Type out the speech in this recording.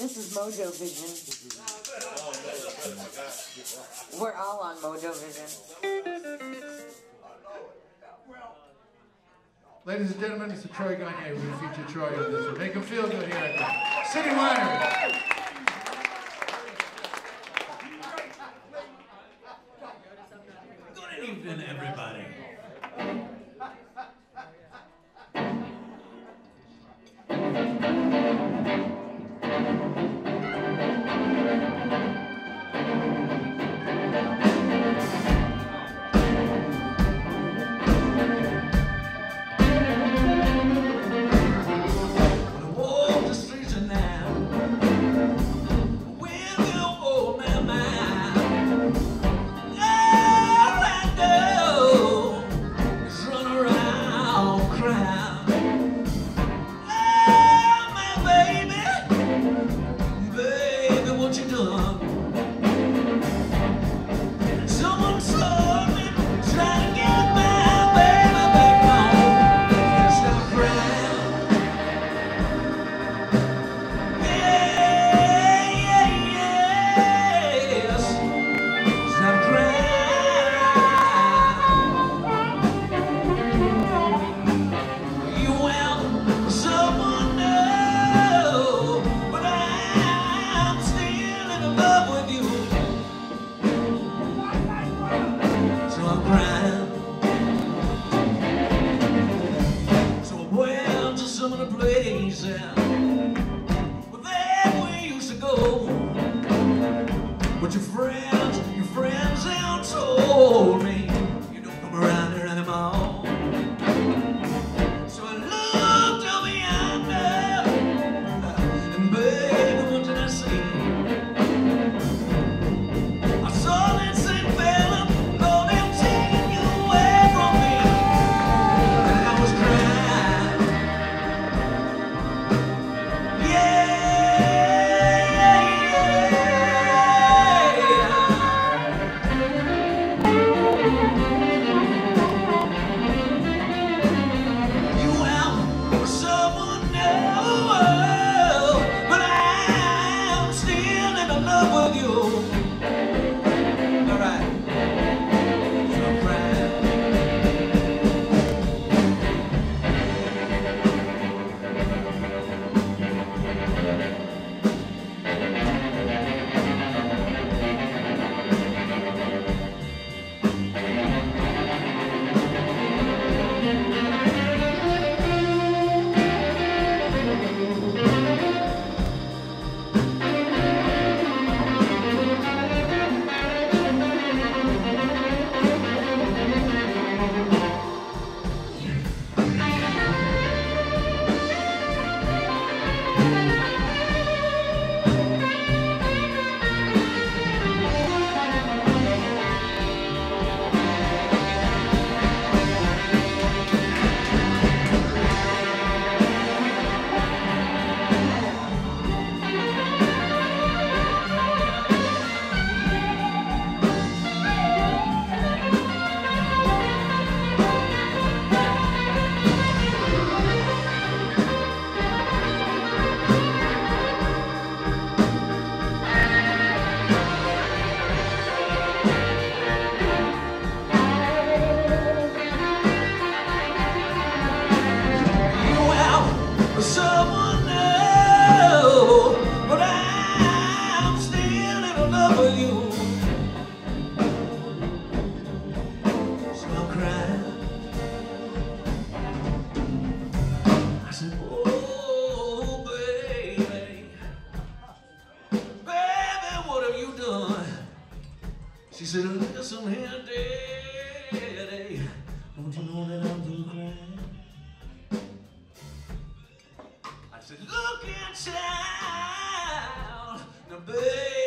This is MoeJoeVision. We're all on MoeJoeVision. Ladies and gentlemen, it's Troy Gonyea. We feature Troy on this one. Make him feel good here. City Winery. 听着 amazing. But then we used to go with your friends. said, Listen here, daddy, don't you know that I'm gonna? I said, look at now baby.